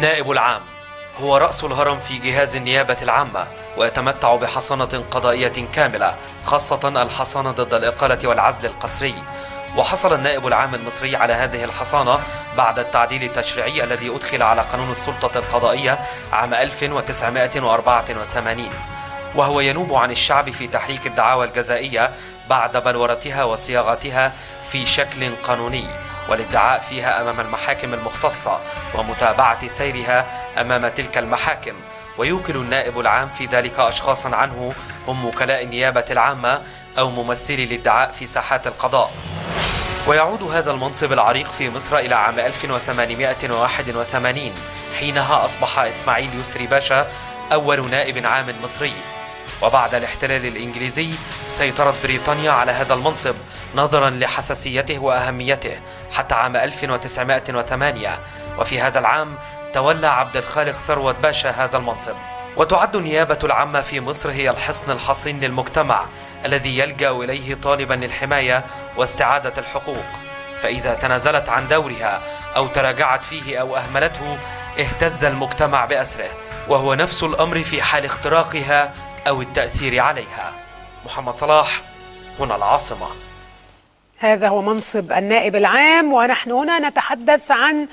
النائب العام. هو رأس الهرم في جهاز النيابة العامة ويتمتع بحصانة قضائية كاملة خاصة الحصانة ضد الإقالة والعزل القسري. وحصل النائب العام المصري على هذه الحصانة بعد التعديل التشريعي الذي أدخل على قانون السلطة القضائية عام 1984 وهو ينوب عن الشعب في تحريك الدعاوى الجزائية بعد بلورتها وصياغتها في شكل قانوني. والادعاء فيها أمام المحاكم المختصة ومتابعة سيرها أمام تلك المحاكم. ويوكل النائب العام في ذلك اشخاصا عنه هم وكلاء النيابة العامة أو ممثلي الادعاء في ساحات القضاء. ويعود هذا المنصب العريق في مصر إلى عام 1881 حينها أصبح إسماعيل يسري باشا أول نائب عام مصري. وبعد الاحتلال الإنجليزي سيطرت بريطانيا على هذا المنصب نظرا لحساسيته وأهميته حتى عام 1908 وفي هذا العام تولى عبد الخالق ثروت باشا هذا المنصب. وتعد النيابة العامة في مصر هي الحصن الحصين للمجتمع الذي يلجأ إليه طالبا للحماية واستعادة الحقوق. فإذا تنازلت عن دورها أو تراجعت فيه أو أهملته اهتز المجتمع بأسره. وهو نفس الأمر في حال اختراقها أو التأثير عليها. محمد صلاح هنا العاصمة. هذا هو منصب النائب العام ونحن هنا نتحدث عن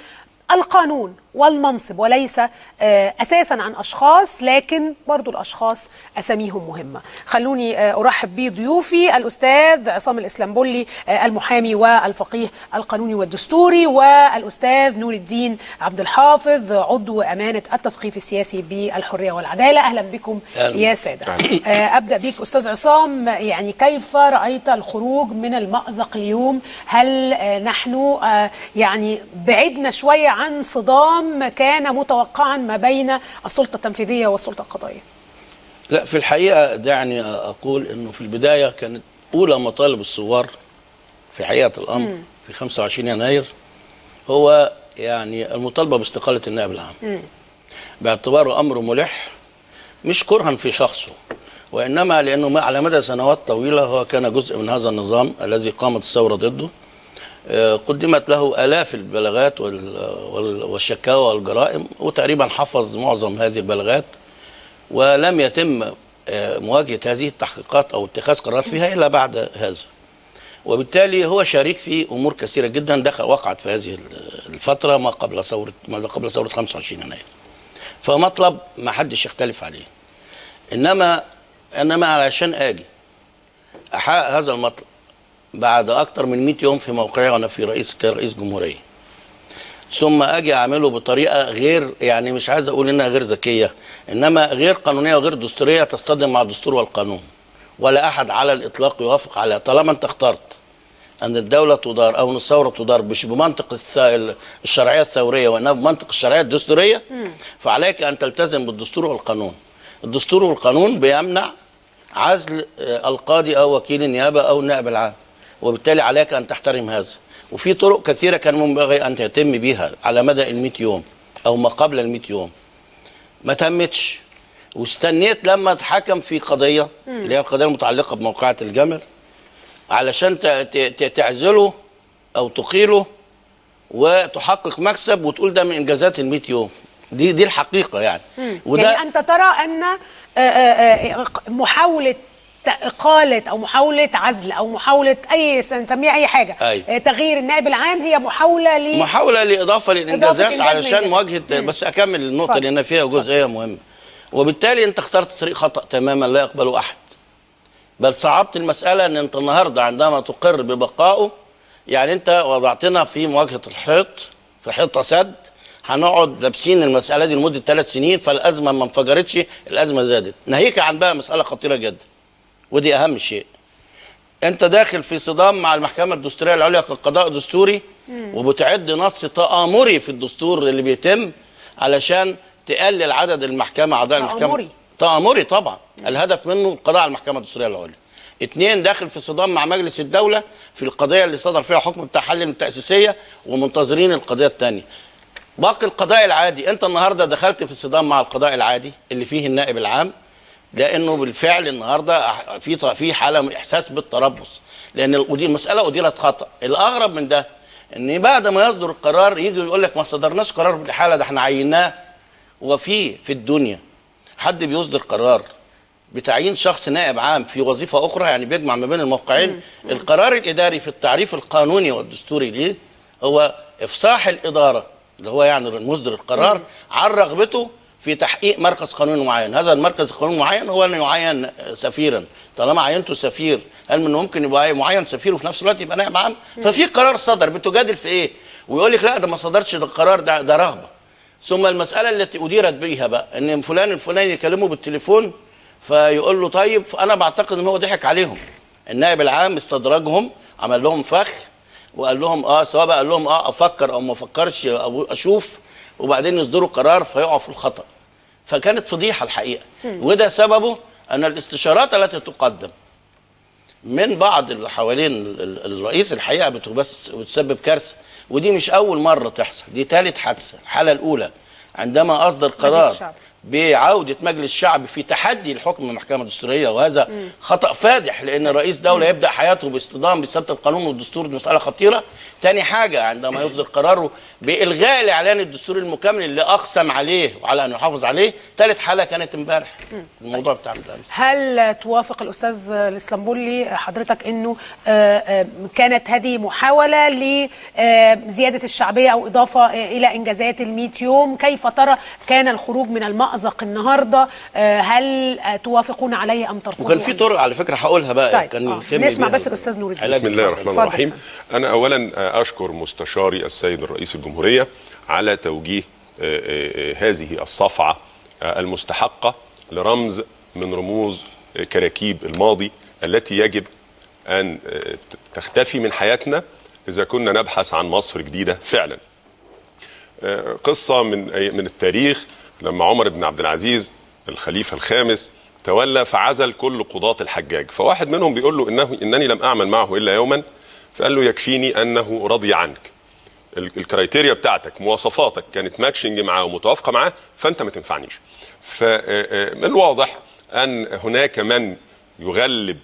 القانون والمنصب وليس آه، أساسا عن أشخاص لكن برضو الأشخاص أساميهم مهمة. خلوني آه، أرحب بضيوفي الأستاذ عصام الإسلامبولي آه، المحامي والفقيه القانوني والدستوري والأستاذ نور الدين عبد الحافظ عضو أمانة التثقيف السياسي بالحرية والعدالة. أهلا بكم أهلاً. يا سادة. آه، أبدأ بك أستاذ عصام يعني كيف رأيت الخروج من المأزق اليوم؟ هل نحن يعني بعدنا شوية عن صدام كان متوقعا ما بين السلطة التنفيذية والسلطة القضائية. لا في الحقيقة دعني أقول أنه في البداية كانت أولى مطالب الثوار في حقيقة الأمر في 25 يناير هو يعني المطالبة باستقالة النائب العام. باعتباره أمر ملح مش كرها في شخصه وإنما لأنه ما- على مدى سنوات طويلة هو كان جزء من هذا النظام الذي قامت الثورة ضده. قدمت له آلاف البلاغات وال- وال- والشكاوى والجرائم وتقريبا حفظ معظم هذه البلاغات ولم يتم آه، مواجهة هذه التحقيقات أو اتخاذ قرارات فيها إلا بعد هذا. وبالتالي هو شريك في أمور كثيرة جدا دخل وقعت في هذه الفترة ما قبل ثورة ما قبل ثورة 25 يناير. فمطلب ما حدش يختلف عليه. إنما إنما علشان آجي أحقق هذا المطلب بعد أكثر من 100 يوم في موقعي وأنا في رئيس كرئيس جمهورية. ثم أجي أعمله بطريقة غير يعني مش عايز أقول إنها غير ذكية إنما غير قانونية وغير دستورية تصطدم مع الدستور والقانون. ولا أحد على الإطلاق يوافق عليها طالما أنت اخترت أن الدولة تدار أو إن الثورة تدار مش بمنطق الشرعية الثورية وانما بمنطق الشرعية الدستورية فعليك أن تلتزم بالدستور والقانون. الدستور والقانون بيمنع عزل آه، القاضي أو وكيل النيابة أو النائب العام. وبالتالي عليك أن تحترم هذا. وفي طرق كثيرة كان ينبغي أن يتم بها على مدى ال 100 يوم أو ما قبل ال 100 يوم. ما تمتش. واستنيت لما أتحكم في قضية اللي هي القضية المتعلقة بموقعة الجمل علشان تعزله أو تقيله وتحقق مكسب وتقول ده من إنجازات ال 100 يوم. دي دي الحقيقة يعني. يعني أنت ترى أن آه، آه، آه، محاوله ت- إقالة أو محاولة عزل أو محاولة أي نسميها أي حاجة. أيوة. آه، تغيير النائب العام هي محاولة ل محاولة لإضافة للإنجازات إنجاز علشان. مواجهة بس أكمل النقطة اتفضل. لأن فيها جزئية مهمة. وبالتالي أنت اخترت طريق خطأ تماما لا يقبله أحد. بل صعبت المسألة أن أنت النهاردة عندما تقر ببقائه يعني أنت وضعتنا في مواجهة الحيط في حيطة سد هنقعد لابسين المسألة دي لمدة ثلاث سنين فالأزمة ما انفجرتش الأزمة زادت. ناهيك عن بقى مسألة خطيرة جدا. ودي أهم شيء. أنت داخل في صدام مع المحكمة الدستورية العليا كقضاء دستوري وبتعد نص تآمري في الدستور اللي بيتم علشان تقلل عدد المحكمة أعضاء المحكمة. تآمري. تآمري طبعا. الهدف منه القضاء على المحكمة الدستورية العليا. اتنين داخل في صدام مع مجلس الدولة في القضية اللي صدر فيها حكم التحلي من التأسيسية ومنتظرين القضية الثانية باقي القضاء العادي أنت النهارده دخلت في صدام مع القضاء العادي اللي فيه النائب العام. لأنه بالفعل النهارده في في حالة من احساس بالتربص. لأن ودي مساله اديرت خطا الأغرب من ده إن بعد ما يصدر القرار يجي يقول لك ما صدرناش قرار بالاحاله ده إحنا عيناه. وفي في الدنيا حد بيصدر قرار بتعيين شخص نائب عام في وظيفة أخرى يعني بيجمع ما بين الموقعين. القرار الإداري في التعريف القانوني والدستوري ليه هو إفصاح الإدارة اللي هو يعني مصدر القرار عن رغبته في تحقيق مركز قانوني معين. هذا المركز القانوني المعين هو انه يعين سفيرا. طالما عينته سفير هل من ممكن يبقى معين سفير وفي نفس الوقت يبقى نائب عام؟ ففي قرار صدر. بتجادل في إيه؟ ويقول لك لا ده ما صدرش ده القرار ده ده رغبة. ثم المسألة التي أديرت بها بقى إن فلان الفلاني يكلمه بالتليفون فيقول له طيب أنا بعتقد إن هو ضحك عليهم. النائب العام استدرجهم عمل لهم فخ وقال لهم آه سواء بقى قال لهم آه أفكر أو ما أفكرش أو أشوف. وبعدين يصدروا قرار فيقعوا في الخطأ. فكانت فضيحة الحقيقة. وده سببه أن الاستشارات التي تقدم من بعض اللي حوالين ال- ال- الرئيس الحقيقة بت- بس بتسبب كارثة. ودي مش أول مرة تحصل. دي ثالث حادثة. الحالة الأولى عندما أصدر قرار. بعودة مجلس الشعب في تحدي الحكم من المحكمة الدستورية وهذا خطأ فادح لأن رئيس دولة يبدأ حياته باصطدام بسبب القانون والدستور دي مسألة خطيرة. تاني حاجة عندما يصدر قراره بإلغاء الإعلان الدستوري المكمل اللي أقسم عليه وعلى أن يحافظ عليه ثالث حالة كانت امبارح. الموضوع بتاع الأمس. هل توافق الأستاذ الإسلامبولي حضرتك إنه آه، آه، كانت هذه محاولة لزيادة الشعبية أو إضافة آه، إلى إنجازات ال100 يوم؟ كيف ترى كان الخروج من المأزق النهارده؟ آه، هل توافقون عليه أم ترفضون؟ وكان في طرق على فكرة هقولها بقى طيب، كان آه. نسمع بس الأستاذ نور الدين. بسم الله. الرحمن. الرحيم. أنا أولا أشكر مستشاري السيد الرئيس الجمهورية على توجيه آه، آه، آه، هذه الصفعة آه، المستحقة لرمز من رموز كراكيب الماضي التي يجب أن ت- تختفي من حياتنا إذا كنا نبحث عن مصر جديدة فعلا. قصة من من التاريخ لما عمر بن عبد العزيز الخليفة الخامس تولى فعزل كل قضاة الحجاج. فواحد منهم بيقول له إنه إنني لم أعمل معه إلا يوما فقال له يكفيني أنه رضي عنك. ال- ال criteria بتاعتك مواصفاتك كانت matching معاه ومتوافقة معاه فأنت ما تنفعنيش. فمن الواضح أن هناك من يغلب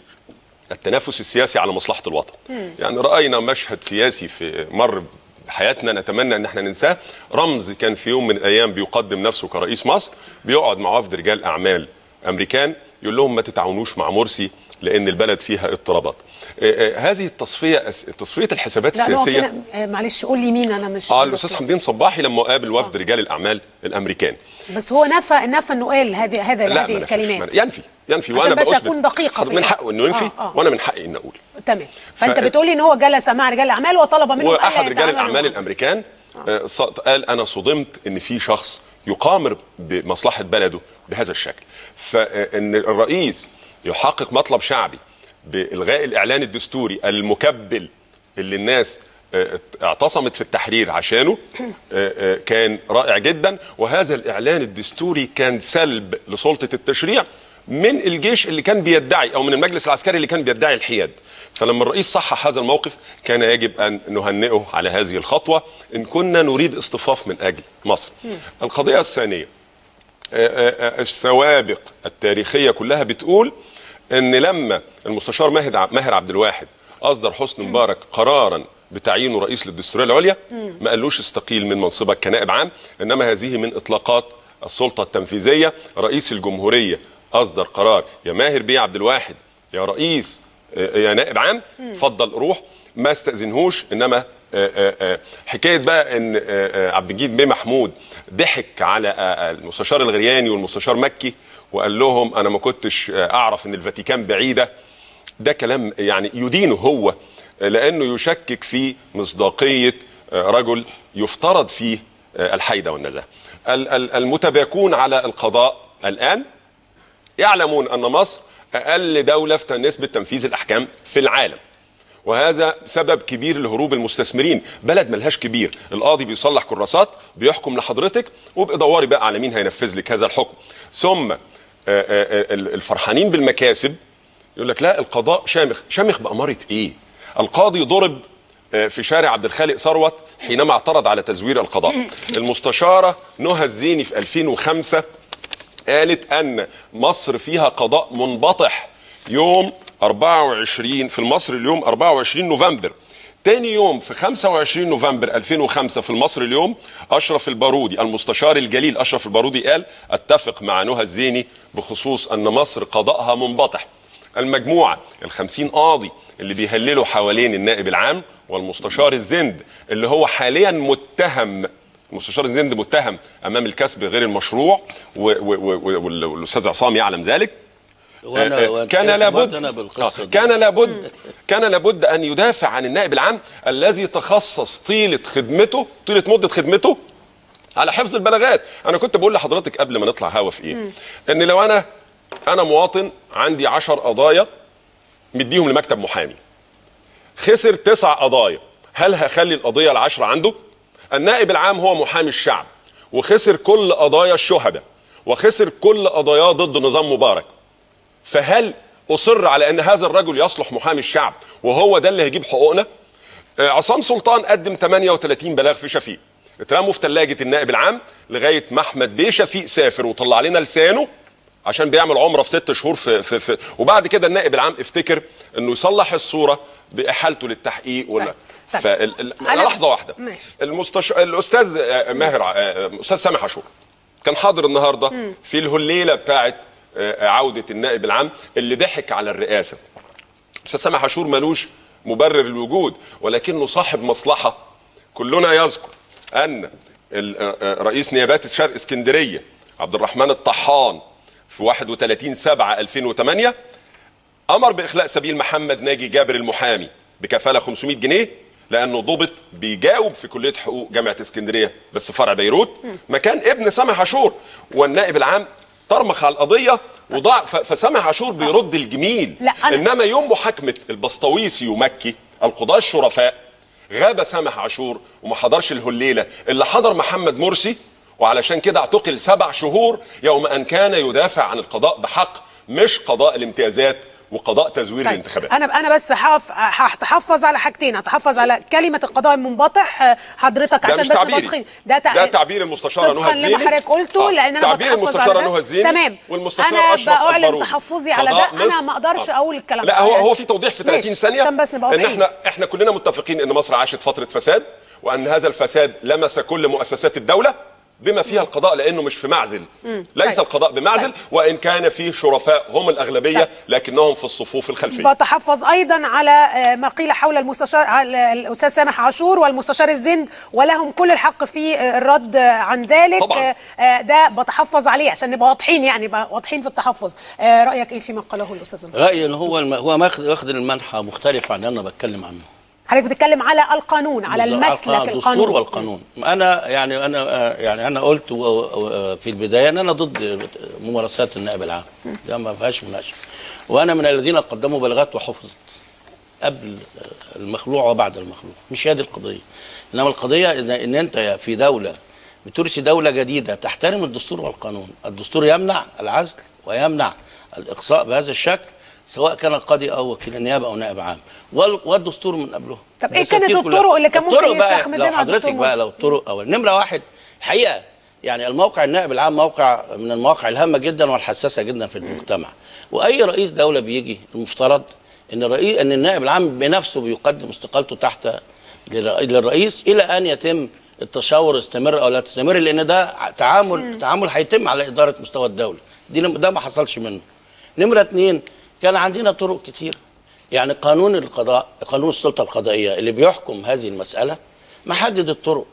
التنافس السياسي على مصلحة الوطن. يعني رأينا مشهد سياسي في مر بحياتنا نتمنى إن إحنا ننساه. رمز كان في يوم من الأيام بيقدم نفسه كرئيس مصر بيقعد مع وفد رجال أعمال أمريكان يقول لهم ما تتعاونوش مع مرسي لأن البلد فيها اضطرابات. آه، آه، هذه التصفية تصفية الحسابات لا السياسية هنا آه، معلش قول لي مين أنا مش آه الأستاذ حمدين صباحي لما قابل وفد رجال الأعمال الأمريكان. بس هو نفى نفى إنه قال هذه هذه لا هذه الكلمات. ما- ينفي ينفي عشان وأنا بس دقيقة حضر- في من. حقه إنه ينفي آه، آه. وأنا من حقي ان أقول. تمام. فأنت ف- بتقولي إن هو جلس مع رجال الأعمال وطلب منهم وأحد رجال الأعمال. الأمريكان آه، قال أنا صدمت إن في شخص يقامر بمصلحة بلده بهذا الشكل. فإن الرئيس يحقق مطلب شعبي بالغاء الإعلان الدستوري المكبل اللي الناس آه، اعتصمت في التحرير عشانه آه، آه، كان رائع جدا. وهذا الإعلان الدستوري كان سلب لسلطة التشريع من الجيش اللي كان بيدعي أو من المجلس العسكري اللي كان بيدعي الحياد. فلما الرئيس صحح هذا الموقف كان يجب أن نهنئه على هذه الخطوة إن كنا نريد اصطفاف من أجل مصر. القضية الثانية آه، آه، آه، السوابق التاريخية كلها بتقول إن لما المستشار ماهر عبد الواحد أصدر حسني مبارك قرارا بتعيينه رئيس للدستورية العليا ما قالوش استقيل من منصبك كنائب عام إنما هذه من إطلاقات السلطة التنفيذية. رئيس الجمهورية أصدر قرار يا ماهر بيه عبد الواحد يا رئيس آه، يا نائب عام اتفضل روح. ما استأذنهوش إنما آه، آه، آه، حكاية بقى إن آه، آه، عبد المجيد بيه محمود ضحك على آه، آه، المستشار الغرياني والمستشار مكي وقال لهم أنا ما كنتش آه، أعرف إن الفاتيكان بعيدة. ده كلام يعني يدينه هو آه، لأنه يشكك في مصداقية آه، رجل يفترض فيه الحيدة والنزاهة. ال- ال- المتباكون على القضاء الآن يعلمون أن مصر أقل دولة في نسبة تنفيذ الأحكام في العالم. وهذا سبب كبير لهروب المستثمرين. بلد ملهاش كبير. القاضي بيصلح كراسات بيحكم لحضرتك وبدوري بقى على مين هينفذ لك هذا الحكم. ثم الفرحانين بالمكاسب يقول لك لا القضاء شامخ. شامخ بأمارة إيه؟ القاضي ضرب آه، في شارع عبد الخالق ثروت حينما اعترض على تزوير القضاء. المستشارة نهى الزيني في 2005 قالت أن مصر فيها قضاء منبطح يوم 24 في مصر اليوم 24 نوفمبر. تاني يوم في 25 نوفمبر 2005 في المصري اليوم أشرف البارودي المستشار الجليل أشرف البارودي قال أتفق مع نهى الزيني بخصوص أن مصر قضاءها منبطح. المجموعة ال 50 قاضي اللي بيهللوا حوالين النائب العام والمستشار الزند اللي هو حاليا متهم المستشار الزند متهم أمام الكسب غير المشروع و- و- و- وال- والأستاذ عصام يعلم ذلك وأنا آه، وأنا كان ارتبطت لابد آه، دي. كان لابد كان لابد أن يدافع عن النائب العام الذي تخصص طيلة خدمته طيلة مدة خدمته على حفظ البلاغات. أنا كنت بقول لحضرتك قبل ما نطلع هوا في إيه؟ إن لو أنا أنا مواطن عندي عشر قضايا مديهم لمكتب محامي. خسر تسع قضايا. هل هخلي القضية العشرة عنده؟ النائب العام هو محامي الشعب وخسر كل قضايا الشهداء وخسر كل قضاياه ضد نظام مبارك. فهل أصر على أن هذا الرجل يصلح محامي الشعب وهو ده اللي هيجيب حقوقنا آه، عصام سلطان قدم 38 بلاغ في شفيق اترموا في ثلاجه النائب العام لغاية ما أحمد بيه شفيق سافر وطلع لنا لسانه عشان بيعمل عمرة في ست شهور في, في, في وبعد كده النائب العام افتكر إنه يصلح الصورة بإحالته للتحقيق ولا طيب. طيب. فال... لحظة واحدة ماشي. المستش... الأستاذ ماهر آه، أستاذ سامح عاشور كان حاضر النهارده في الهليلة بتاعه عودة النائب العام اللي ضحك على الرئاسة. أستاذ سامح عاشور ملوش مبرر الوجود ولكنه صاحب مصلحة. كلنا يذكر أن آه، آه، رئيس نيابات شرق اسكندرية عبد الرحمن الطحان في 31 7 2008 أمر بإخلاء سبيل محمد ناجي جابر المحامي بكفالة 500 جنيه لأنه ضبط بيجاوب في كلية حقوق جامعة اسكندرية بس فرع بيروت. مكان ابن سامح عاشور والنائب العام طرمخ على القضية وضاع فسامح عاشور بيرد الجميل. لا، أنا- إنما يوم محاكمة البسطويسي ومكي القضاة الشرفاء غاب سامح عاشور وما حضرش الهليلة اللي حضر محمد مرسي وعلشان كده اعتقل سبع شهور يوم أن كان يدافع عن القضاء بحق مش قضاء الامتيازات وقضاء تزوير طيب الانتخابات أنا أنا بس هتحفظ على حاجتين هتحفظ على كلمة القضاء المنبطح آه، حضرتك عشان بس تعبيري. ده, تع- ده تعبير المستشارة طبقاً نهى لما الزيني. حضرتك قلته آه، لأن أنا تعبير ده. نهى الزيني تمام والمستشار أنا البارودي. تحفظي على ده أنا. ما أقدرش آه. أقول الكلام لا هو. هو في توضيح في 30 ماشي، ثانية عشان بس نبقى إن. إحنا إحنا كلنا متفقين إن مصر عاشت فترة فساد وأن هذا الفساد لمس كل مؤسسات الدولة بما فيها القضاء لأنه مش في معزل ليس طيب. القضاء بمعزل. وإن كان فيه شرفاء هم الأغلبية طيب. لكنهم في الصفوف الخلفية بتحفظ أيضا على آه، ما قيل حول المستشار على الأستاذ سامح عاشور والمستشار الزند ولهم كل الحق في آه، الرد آه، عن ذلك طبعاً. آه، آه، ده بتحفظ عليه عشان نبقى واضحين يعني واضحين في التحفظ آه، رأيك إيه فيما قاله الأستاذ رأيي ان هو الم... هو ماخد واخد المنحى مختلف عن اللي أنا بتكلم عنه حضرتك بتتكلم على القانون على. المسلك الدستور القانون. والقانون. أنا يعني أنا آه، يعني أنا قلت في البداية إن أنا ضد ممارسات النائب العام. ده ما فيهاش مناقشة. وأنا من الذين قدموا بلاغات وحفظت قبل المخلوع وبعد المخلوع. مش دي القضية. إنما القضية إن, أنت في دولة بترسي دولة جديدة تحترم الدستور والقانون. الدستور يمنع العزل ويمنع الإقصاء بهذا الشكل. سواء كان قاضي أو وكيل النيابة أو نائب عام. وال- والدستور من قبله. طب الدساتير كانت. الطرق اللي كان ممكن يستخدمها لو حضرتك بقى؟ لو الطرق أو نمرة واحد الحقيقة يعني الموقع النائب العام موقع من المواقع الهامة جدا والحساسة جدا في المجتمع. وأي رئيس دولة بيجي المفترض إن الرئيس إن النائب العام بنفسه بيقدم استقالته تحت للر- للرئيس إلى أن يتم التشاور يستمر أو لا تستمر لأن ده تعامل تعامل هيتم على إدارة مستوى الدولة. دي ده ما حصلش منه. نمرة اتنين كان عندنا طرق كتير. يعني قانون القضاء قانون السلطة القضائية اللي بيحكم هذه المسألة محدد الطرق.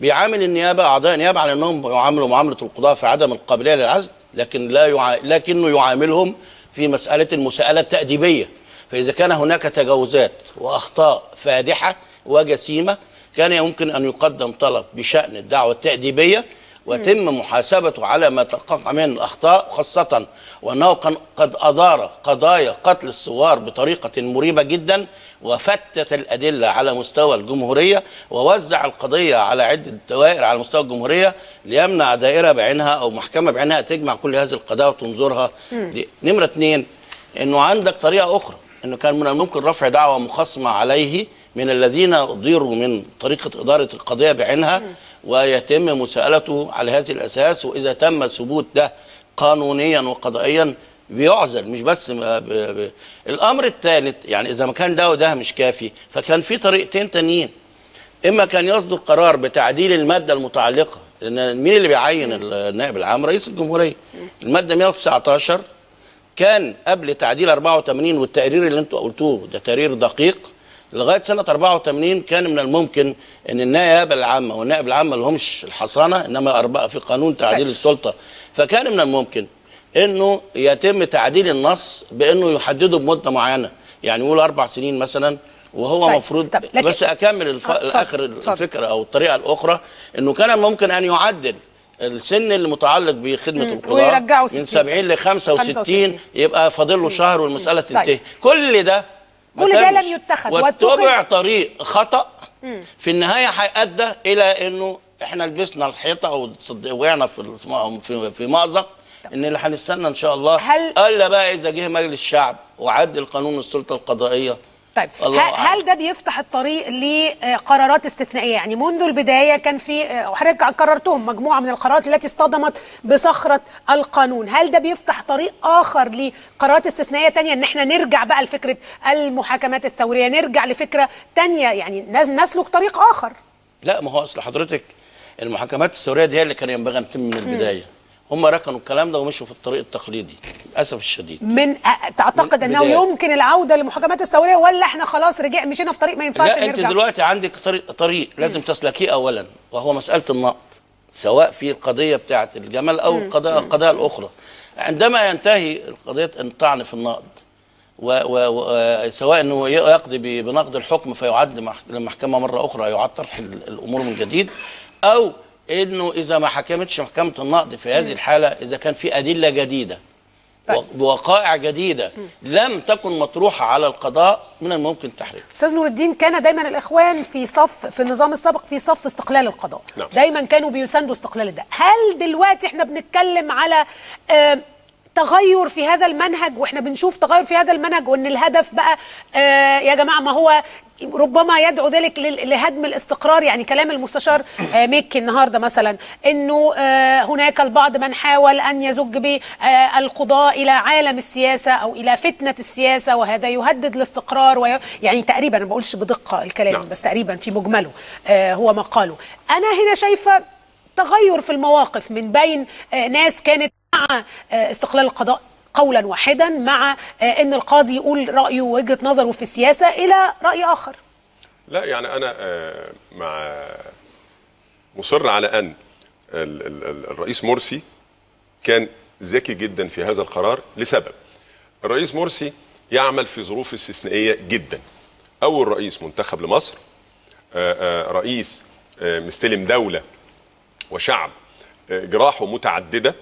بيعامل النيابة أعضاء النيابة على أنهم يعاملوا معاملة القضاء في عدم القابلية للعزل لكن لا يع... لكنه يعاملهم في مسألة المساءلة التأديبية. فإذا كان هناك تجاوزات وأخطاء فادحة وجسيمة كان يمكن أن يقدم طلب بشأن الدعوة التأديبية ويتم محاسبته على ما تحقق من الأخطاء خاصة وأنه كان قد أدار قضايا قتل الثوار بطريقة مريبة جدا وفتت الأدلة على مستوى الجمهورية ووزع القضية على عدة دوائر على مستوى الجمهورية ليمنع دائرة بعينها أو محكمة بعينها تجمع كل هذه القضايا وتنظرها نمرة اثنين إنه عندك طريقة أخرى إنه كان من الممكن رفع دعوة مخاصمه عليه من الذين اضيروا من طريقة إدارة القضية بعينها ويتم مساءلته على هذا الأساس. وإذا تم ثبوت ده قانونيا وقضائيا بيعزل مش بس ب... ب... الأمر الثالث يعني إذا ما كان ده وده مش كافي فكان في طريقتين تانيين. إما كان يصدر قرار بتعديل المادة المتعلقة لأن مين اللي بيعين النائب العام؟ رئيس الجمهورية. المادة 119 كان قبل تعديل 84 والتقرير اللي أنتوا قلتوه ده تقرير دقيق. لغاية سنة 84 كان من الممكن إن النيابه العامه والنائب العام ما لهمش الحصانة إنما في قانون تعديل السلطة. فكان من الممكن إنه يتم تعديل النص بإنه يحدده بمدة معينة. يعني يقول أربع سنين مثلا وهو طيب، مفروض طب لكن- بس أكمل الف... آه، اتفضل. الفكرة أو الطريقة الأخرى إنه كان ممكن أن يعدل السن المتعلق بخدمة القضاء من 60 70 ل 65 65. يبقى فاضل له شهر والمسألة طيب. تنتهي. كل ده كل ده. لم يتخذ، واتبع طريق خطأ في النهاية هيؤدى إلى إنه إحنا لبسنا الحيطة أو وقعنا في في مأزق إن اللي هنستنى إن شاء الله هل- ألا بقى إذا جه مجلس الشعب وعدل قانون السلطة القضائية طيب هل, ده بيفتح الطريق لقرارات استثنائية؟ يعني منذ البداية كان في آه، وحضرتك كررتهم مجموعة من القرارات التي اصطدمت بصخرة القانون. هل ده بيفتح طريق آخر لقرارات استثنائية تانية إن إحنا نرجع بقى لفكرة المحاكمات الثورية نرجع لفكرة تانية؟ يعني نس- نسلك طريق آخر. لا ما هو أصل حضرتك المحاكمات الثورية دي هي اللي كان ينبغي أن تتم من البداية. هم ركنوا الكلام ده ومشوا في الطريق التقليدي للأسف الشديد. من تعتقد من إنه بداية. يمكن العودة للمحاكمات الثوريه ولا إحنا خلاص رجع مشينا في طريق ما ينفعش لا أنت دلوقتي عندك طريق, طريق لازم تسلكيه اولا وهو مسألة النقد سواء في القضية بتاعة الجمل أو القضايا القضايا الأخرى. عندما ينتهي قضيه الطعن في النقد وسواء إنه يقضي بنقد الحكم فيعد مح- للمحكمة مرة أخرى يعاد طرح الأمور من جديد أو إنه إذا ما حكمتش محكمة النقد في هذه الحالة إذا كان في أدلة جديدة طيب. بوقائع جديدة لم تكن مطروحة على القضاء من الممكن تحريرها أستاذ نور الدين كان دايما الإخوان في صف في النظام السابق في صف استقلال القضاء. نعم. دايما كانوا بيساندوا استقلال ده. هل دلوقتي إحنا بنتكلم على آه تغير في هذا المنهج وإحنا بنشوف تغير في هذا المنهج وإن الهدف بقى آه يا جماعة ما هو ربما يدعو ذلك لهدم الاستقرار يعني كلام المستشار آه ميكي النهارده مثلا إنه آه هناك البعض من حاول أن يزج بالقضاء إلى عالم السياسة أو إلى فتنة السياسة وهذا يهدد الاستقرار وي... يعني تقريبا ما بقولش بدقة الكلام نعم. بس تقريبا في مجمله آه هو ما قاله أنا هنا شايفة تغير في المواقف من بين ناس كانت مع آه استقلال القضاء قولا واحدا مع آه إن القاضي يقول رأيه ووجهه نظره في السياسة إلى رأي آخر. لا يعني أنا آه، مع مصر على أن ال- ال- ال- الرئيس مرسي كان ذكي جدا في هذا القرار لسبب. الرئيس مرسي يعمل في ظروف استثنائية جدا. أول رئيس منتخب لمصر رئيس مستلم دولة وشعب جراحه متعددة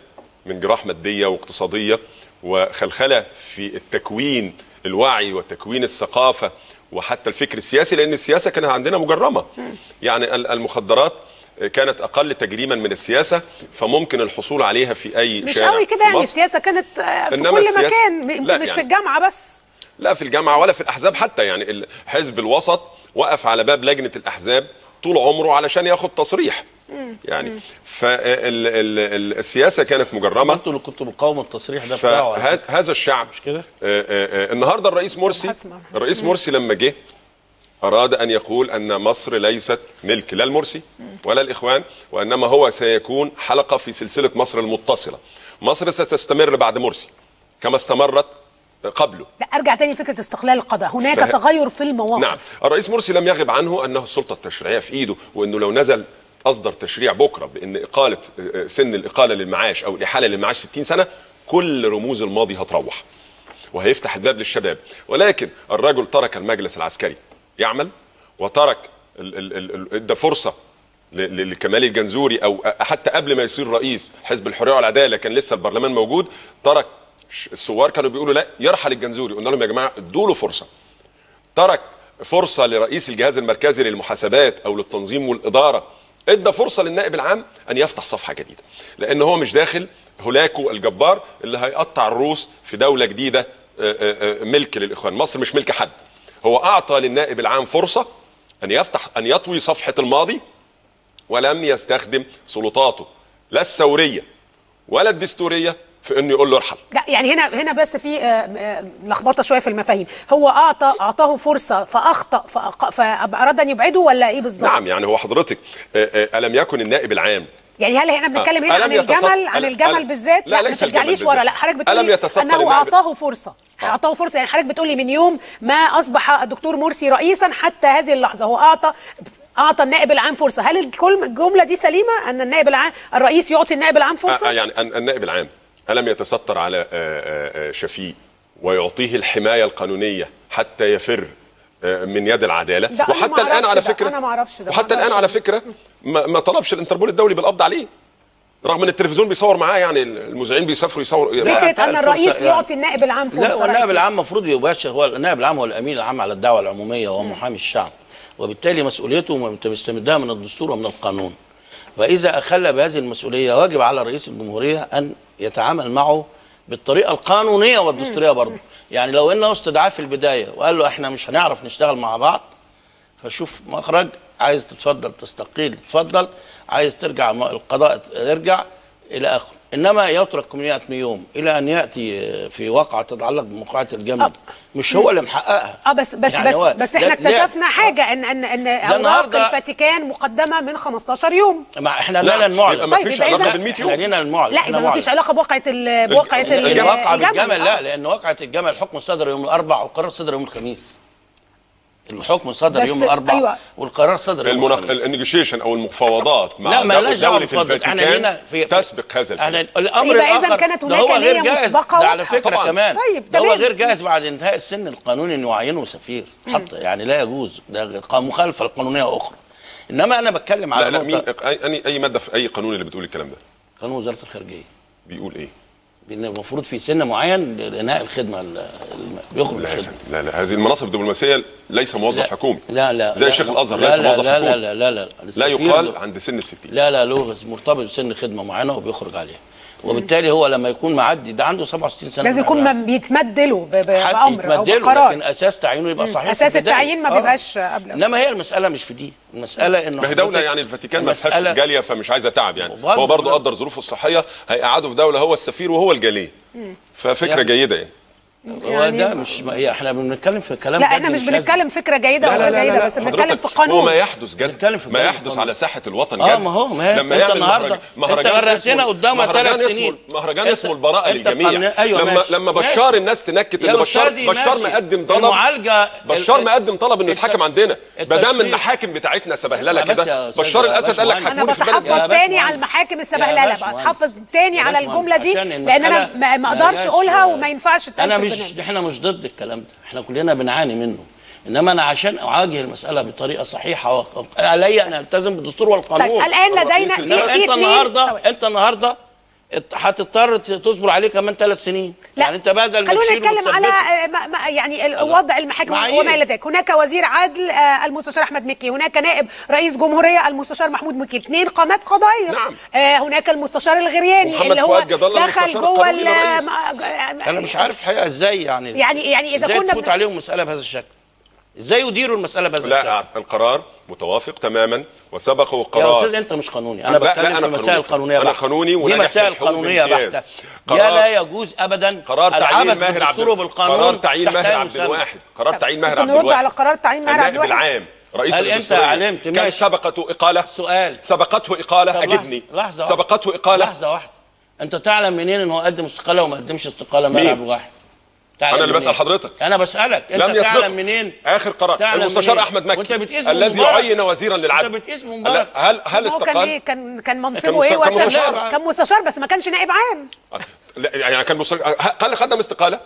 من جراح مادية واقتصادية وخلخلة في التكوين الوعي وتكوين الثقافة وحتى الفكر السياسي لأن السياسة كانت عندنا مجرمة. يعني ال- المخدرات كانت أقل تجريما من السياسة فممكن الحصول عليها في أي مش شارع قوي كده في يعني. السياسة كانت آه، في كل السياسة- مكان. مش في يعني- الجامعة بس. لا في الجامعة ولا في الأحزاب حتى. يعني ال- حزب الوسط وقف على باب لجنة الأحزاب طول عمره علشان ياخد تصريح. يعني. فالسياسه كانت مجرمة. أنتوا اللي كنتوا بتقاوموا التصريح ده بتاعه. فهذا الشعب. مش كده؟ آه، آه، آه، النهارده الرئيس مرسي. الرئيس مرسي لما جه أراد أن يقول أن مصر ليست ملك لا المرسي ولا الإخوان وإنما هو سيكون حلقة في سلسلة مصر المتصلة. مصر ستستمر بعد مرسي كما استمرت قبله. لا أرجع تاني فكرة استقلال القضاء. هناك فه- تغير في المواقف. نعم. الرئيس مرسي لم يغب عنه أنه السلطة التشريعية في إيده وأنه لو نزل أصدر تشريع بكرة بإن إقالة سن الإقالة للمعاش أو الإحالة للمعاش 60 سنة كل رموز الماضي هتروح وهيفتح الباب للشباب. ولكن الرجل ترك المجلس العسكري يعمل وترك إدى فرصة لكمال الجنزوري أو حتى قبل ما يصير رئيس حزب الحرية والعدالة كان لسه البرلمان موجود ترك الثوار كانوا بيقولوا لا يرحل الجنزوري. قلنا لهم يا جماعة ادوا له فرصة. ترك فرصة لرئيس الجهاز المركزي للمحاسبات أو للتنظيم والإدارة. ادى فرصة للنائب العام أن يفتح صفحة جديدة لأن هو مش داخل هلاكو الجبار اللي هيقطع الروس في دولة جديدة آه، آه، آه، ملك للإخوان. مصر مش ملك حد. هو أعطى للنائب العام فرصة أن يفتح أن يطوي صفحة الماضي ولم يستخدم سلطاته لا الثورية ولا الدستورية في إنه يقول له ارحل. لا يعني هنا هنا بس في آه، آه، لخبطة شوية في المفاهيم. هو أعطى أعطاه فرصة فأخطأ فأراد أن يبعده ولا إيه بالظبط؟ نعم يعني هو حضرتك آه، ألم يكن النائب العام؟ يعني هل إحنا بنتكلم هنا عن الجمل عن الجمل بالذات؟ لا، ما ليس الجمل ترجعليش بالذات. ورا. لا حضرتك بتقولي إنه أعطاه فرصة. أعطاه فرصة. يعني حضرتك بتقولي من يوم ما أصبح الدكتور مرسي رئيسا حتى هذه اللحظة. هو أعطى أعطى النائب العام فرصة. هل الجملة دي سليمة؟ أن النائب العام الرئيس يعطي النائب العام فرصة؟ يعني الن- النائب العام. ألم يتستر على آه، آه، آه، شفيق ويعطيه الحماية القانونية حتى يفر من يد العدالة وحتى الآن على ده، فكرة أنا ما أعرفش ده، وحتى الآن على. فكرة ما, ما طلبش الانتربول الدولي بالقبض عليه رغم إن التلفزيون بيصور معاه يعني المذيعين بيسافروا يصوروا فكرة أن الرئيس يعني. يعطي النائب العام فرصة لا والنائب إيه؟ العام المفروض يباشر هو النائب العام هو الامين العام على الدعوة العمومية وهو محامي الشعب وبالتالي مسؤوليته مستمدها من الدستور ومن القانون فإذا أخل بهذه المسؤولية واجب على رئيس الجمهورية أن يتعامل معه بالطريقة القانونية والدستورية برضه. يعني لو إنه استدعاه في البداية وقال له إحنا مش هنعرف نشتغل مع بعض فشوف مخرج عايز تتفضل تستقيل تتفضل عايز ترجع القضاء يرجع إلى آخره. إنما يترك 100 يوم إلى أن يأتي في واقعة تتعلق بموقعه الجمل. مش هو اللي محققها. آه بس بس يعني بس بس إحنا اكتشفنا حاجة إن إن إن أوراق النهاردة- الفاتيكان مقدمة من 15 يوم. ما إحنا نعم، لنا المعلن يبقى ما طيب، فيش علاقة بال 100 إحنا يوم لنا المعلن لا يبقى ما فيش معلن. علاقة بواقعة ال- بواقعة الجمل. بالجمل آه. لا لأن واقعة الجمل الحكم صدر يوم الأربعاء والقرار صدر يوم الخميس. الحكم صدر يوم الأربعاء أيوة. والقرار صدر يوم المناق... الخميس. النيجوشيشن أو المفاوضات مع لا ما دولة الفاتيكان في تسبق هذا الكلام. الأمر يبقى الآخر كانت هناك مسبقة ده على. فكرة طبعاً. كمان. طيب، ده هو. غير جاهز بعد انتهاء السن القانوني انه يعينه سفير حتى يعني لا يجوز. ده مخالفة لقانونية أخرى. إنما أنا بتكلم على لا لا مين اي اي أي مادة في أي قانون اللي بتقول الكلام ده؟ قانون وزارة الخارجية. بيقول إيه؟ المفروض في سن معين لإنهاء الخدمة ال- ال- بيخرج لا لا لا هذه المناصب الدبلوماسية ليس موظف حكومي. لا لا زي لا شيخ لا الأزهر لا ليس لا موظف لا حكومي. لا لا لا لا لا السفير يقال عند سن الستين. لا لا له مرتبط بسن خدمة معينة وبيخرج عليها. وبالتالي هو لما يكون معدي ده عنده 67 سنة لازم يكون م- بيتمد له ب- ب- حد بأمر أو بقرار. لكن أساس تعيينه يبقى صحيح البداية. التعيين ما بيبقاش قبل. إنما هي المسألة مش في دي. المسألة إنه ما هي دولة يعني الفاتيكان ما فيهاش جالية فمش عايزة تعب يعني. هو برضه قدر ظروفه الصحية هيقعده في دولة هو السفير وهو الجاليه ففكرة يعني- جيدة يعني. هو ده مش هي إحنا بنتكلم في كلام لا إحنا مش. بنتكلم فكرة جيدة لا ولا لا لا, جيدة لا بس بنتكلم في قانون هو ما يحدث جد في ما. يحدث على ساحة الوطن آه جد ما هو ما لما أنت النهارده مهرجان- اسمه- قدامها مهرجان ثلاث سنين مهرجان اسمه البراءة للجميع أيوه لما ماشي. لما. بشار الناس تنكت إن بشار بشار. مقدم طلب المعالجة بشار مقدم طلب إنه يتحكم عندنا ما دام المحاكم بتاعتنا سبهللة كده بشار الاسد قال لك هتموني في البلد بتحفظ تاني. على المحاكم السبهللة. بتحفظ تاني على. الجملة دي لأن أنا ما أقدرش اقولها وما ينفعش مش. إحنا مش ضد الكلام ده إحنا كلنا بنعاني منه انما أنا عشان اواجه المسألة بطريقة صحيحة و- علي أن ألتزم بالدستور والقانون طيب الآن لدينا في أنت النهارده. أنت النهارده هتضطر تصبر عليه كمان ثلاث سنين. لا. يعني انت بدل ما خلونا نتكلم على آه، ما ما يعني وضع المحاكم. وما إلى ذلك. هناك وزير عدل آه، المستشار أحمد مكي. هناك نائب رئيس جمهورية المستشار محمود مكي. اثنين قامات قضائيه نعم. آه، هناك المستشار الغرياني محمد اللي هو دخل جوه أنا مش عارف حقيقه إزاي يعني. يعني يعني إذا كنا تفوت عليهم مسألة بهذا الشكل؟ إزاي يديروا المسألة بهذا لا القرار متوافق تماما وسبقه يا قرار أستاذ أنت مش قانوني أنا لا، بتكلم أنا في مسائل قانوني. قانونية أنا بحتة. قانوني دي مسائل قانونية. بحتة قرار- يا لا يجوز ابدا قرار تعيين ماهر عبد وبالقانون قرار تعيين ماهر عبد. الواحد قرار تعيين ماهر عبد نرد الواحد على قرار تعيين ماهر عبد الواحد العام رئيس هل أنت الدستورية. علمت كان. سبقته إقالة سؤال سبقته إقالة أجبني لحظة- لحظة. سبقته إقالة لحظة واحدة أنت تعلم منين ان هو قدم استقالة وما قدمش استقالة ماهر؟ عبد الواحد أنا اللي منين؟ بسأل حضرتك أنا بسألك أنت لم يسبق تعلم منين آخر قرار تعلم المستشار منين؟ أحمد مكي الذي مبارك. عين وزيرا للعدل أنت بتقيس مبارك. هل هل هو كان استقال إيه كان كان منصبه إيه كان وقتها؟ مستشار. كان مستشار بس ما كانش نائب عام لا، يعني كان مستشار قال قدم استقالة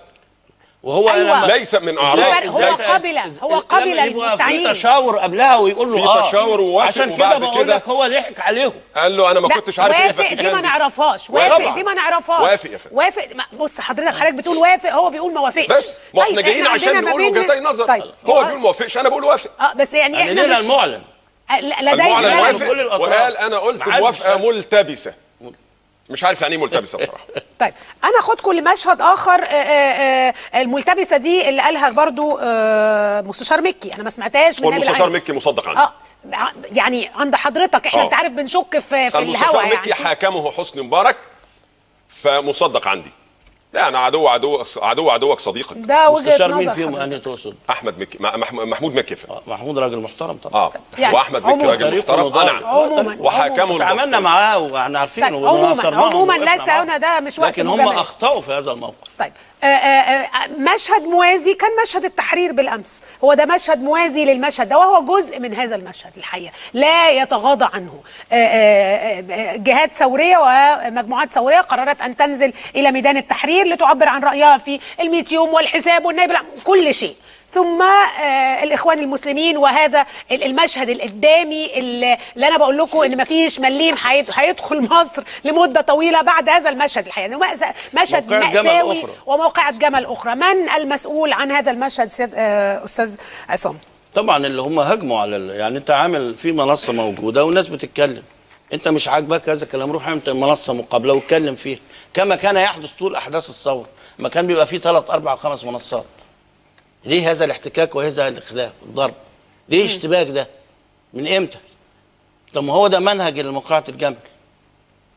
وهو أيوة. لما ليس من أعراض هو قبل هو قبل التعيين في تشاور قبلها ويقول له في آه تشاور ووافق عشان كده بقول كده- لك هو ضحك عليهم قال له أنا ما لا، كنتش عارف إيه وافق دي ما. نعرفهاش. وافق دي ما نعرفهاش وافق يا فندم. وافق بص حضرتك حضرتك بتقول وافق هو بيقول ما وافقش بس ما إحنا جايين عشان نقول وجهتي نظر طيب هو بيقول ما وافقش أنا بقول وافق آه بس يعني يعني إحنا مش المعلن آه، لا- لدي المعلن وافق. وقال أنا قلت موافقة. ملتبسة مش عارف يعني إيه ملتبسة بصراحة طيب أنا اخدكم لمشهد آخر آه، آه، آه، الملتبسة دي اللي قالها برضو آه، مستشار مكي أنا ما سمعتهاش من والمستشار. مكي مصدق عنه ع- يعني عند حضرتك إحنا آه. أنت عارف بنشك في في المستشار الهوا مكي يعني حاكمه حسني مبارك فمصدق عندي لا أنا عدو عدو عدو عدوك صديقك ده وجهة مستشار نظر مين فيهم. أنهي تقصد؟ أحمد مكي محمود مكي آه، محمود راجل محترم طبعا آه يعني واحمد مكي. راجل محترم نعم عموماً. وحاكمه تعاملنا. معاه وإحنا عارفين طيب، عموماً- عموماً ليس هنا ده مش وقت لكن هم. أخطأوا في هذا الموقف طيب مشهد موازي كان مشهد التحرير بالأمس. هو ده مشهد موازي للمشهد ده وهو جزء من هذا المشهد الحقيقة. لا يتغاضى عنه. آه، آه، آه، جهات ثورية ومجموعات ثورية قررت أن تنزل إلى ميدان التحرير لتعبر عن رأيها في ال يوم والحساب والنائب كل شيء. ثم آه الإخوان المسلمين وهذا ال- المشهد القدامي اللي أنا بقول لكم إن مفيش مليم هيد- هيدخل مصر لمدة طويلة بعد هذا المشهد الحقيقة. إنه مأس- مشهد مأساوي. وموقعة جمل أخرى. من المسؤول عن هذا المشهد سيد آه أستاذ عصام؟ طبعا اللي هم هجموا على يعني أنت عامل في منصة موجودة والناس بتتكلم. أنت مش عاجبك هذا الكلام روح اعمل منصة مقابلة واتكلم فيها. كما كان يحدث طول أحداث الثورة. ما كان بيبقى فيه ثلاث أربع خمس منصات. ليه هذا الاحتكاك وهذا الاخلاف الضرب ليه اشتباك ده؟ من إمتى؟ طب ما هو ده منهج موقعة الجمل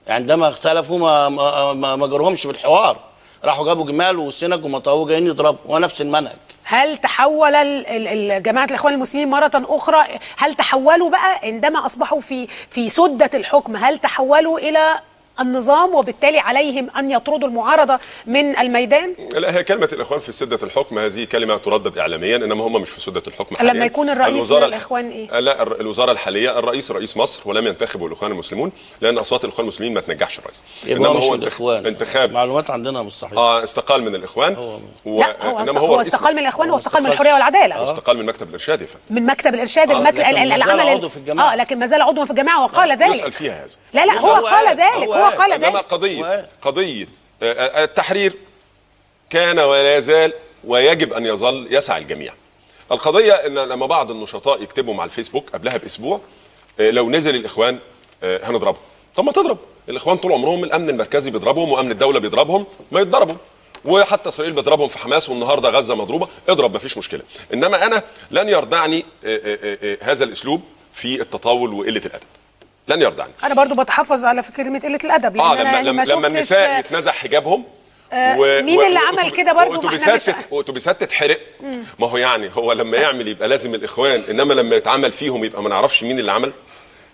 عندما اختلفوا ما ما, ما, جرهمش بالحوار. راحوا جابوا جمال وسنج ومطاوه جايين يضربوا. هو نفس المنهج. هل تحول ال- ال- ال- جماعة الإخوان المسلمين مرة أخرى؟ هل تحولوا بقى عندما أصبحوا في في سدة الحكم؟ هل تحولوا إلى النظام وبالتالي عليهم أن يطردوا المعارضة من الميدان؟ لا هي كلمة الإخوان في سدة الحكم هذه كلمة تردد إعلاميا إنما هم مش في سدة الحكم لما حاليا. يكون الرئيس الوزارة من الإخوان إيه؟ لا الر- الوزارة الحالية الرئيس رئيس مصر ولم ينتخبه الإخوان المسلمون لأن أصوات الإخوان المسلمين ما تنجحش الرئيس. يبقى هو الإخوان. انتخاب. معلومات عندنا مش صحيحة. آه استقال من الإخوان. هو- و... لا هو, إنما هو رئيس استقال من. الإخوان هو هو استقال من. الحرية والعدالة. استقال من مكتب الإرشاد يا فندم من مكتب الإرشاد آه، العمل. آه لكن ما زال عضوا في الجماعة وقال ذلك. يسأل فيها هذا. لا لا هو هو قال قال- ذلك. هو قال. ذلك قضية قضية آه، آه، التحرير كان ولا يزال ويجب أن يظل يسعى الجميع. القضية إن لما بعض النشطاء يكتبوا مع الفيسبوك قبلها بأسبوع آه، لو نزل الإخوان هنضربهم. طب ما تضرب الإخوان طول عمرهم الأمن المركزي بيضربهم وأمن الدولة بيضربهم ما يتضربوا وحتى إسرائيل بتضربهم في حماس والنهاردة غزة مضروبة اضرب مفيش مشكلة إنما أنا لن يردعني هذا الأسلوب في التطاول وقلة الأدب لن يردعني. أنا برضو بتحفظ على كلمة قلة الأدب لأن أنا لما يعني لما, ما لما النساء يتنزع حجابهم آه، مين اللي عمل كده إحنا وأتوبيسات واتوبيسات تتحرق. ما هو يعني هو لما يعمل يبقى لازم الإخوان إنما لما يتعمل فيهم يبقى ما نعرفش مين اللي عمل.